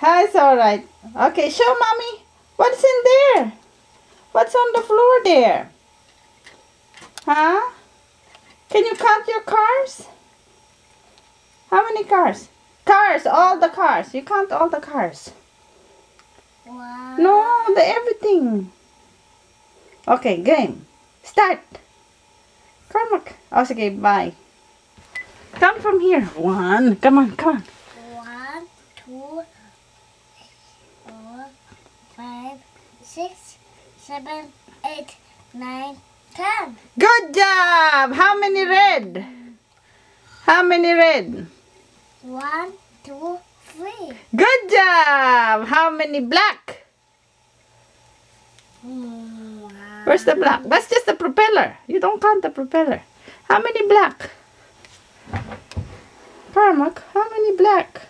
That's all right. Okay, show mommy. What's in there? What's on the floor there? Huh? Can you count your cars? How many cars? Cars, all the cars. You count all the cars. One. No, the everything. Okay, game. Start. Oh, sige, bye. Count from here. One. Come on, come on. One, two, four, five, six, seven, eight, nine, ten. Good job! How many red? How many red? One, two, three. Good job! How many black? Hmm, Where's the black? That's just the propeller. You don't count the propeller. How many black? Cormac, how many black.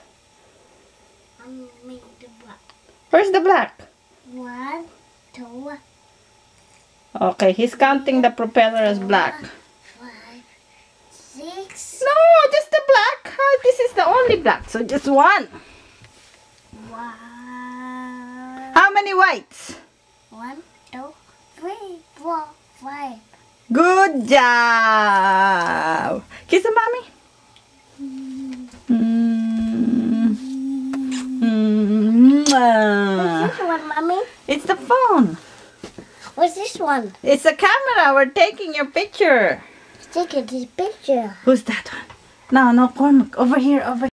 Where's the black? One, Okay, he's counting the propeller as black. five, six, No, just the black. Ah, This is the only black, so just one. one, How many whites? one, two, three, four, five. Good job. Kiss the mommy. Mm. Mm. What's this one, mommy? It's the phone. What's this one? It's the camera. We're taking your picture. Taking a this picture. Who's that one? No, no, Cormac. Over here, over